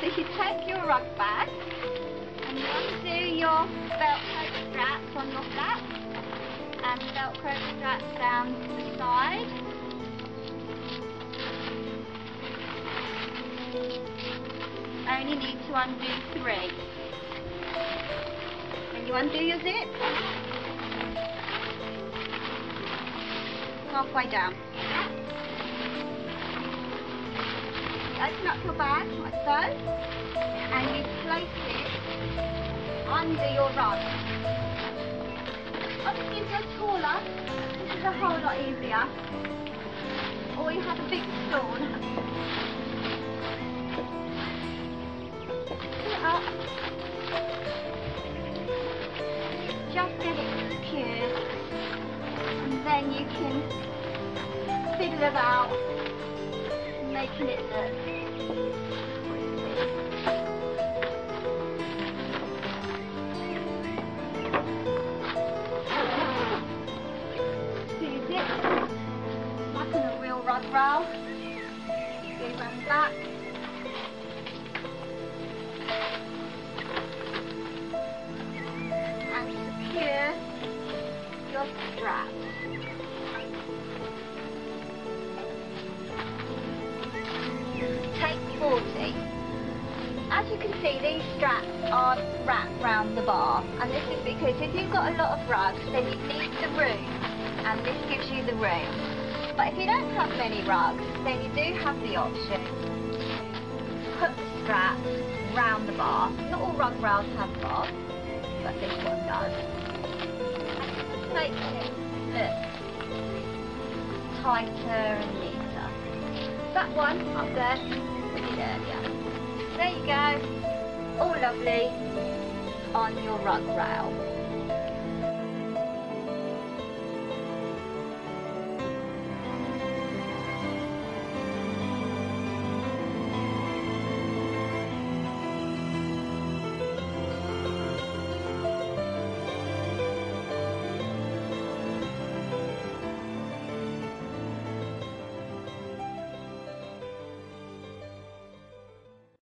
take your rug bag and you undo your velcro straps on your flap and velcro straps down to the side. Only need to undo three. And you undo your zip. Halfway down. Open up your bag like so, and you place it under your rug. Obviously if you're taller, this is a whole lot easier. Or you have a big stone. Pull it up. Just get it. And then you can fiddle about making it look rug row. Go around the back. And secure your strap. 40. As you can see, these straps are wrapped round the bar. And this is because if you've got a lot of rugs, then you need the room. And this gives you the room. But if you don't have many rugs, then you do have the option to put the straps round the bar. Not all rug rails have bars, but this one does. And it just makes it look tighter and neater. That one up there, earlier. There you go, all lovely on your rug rail.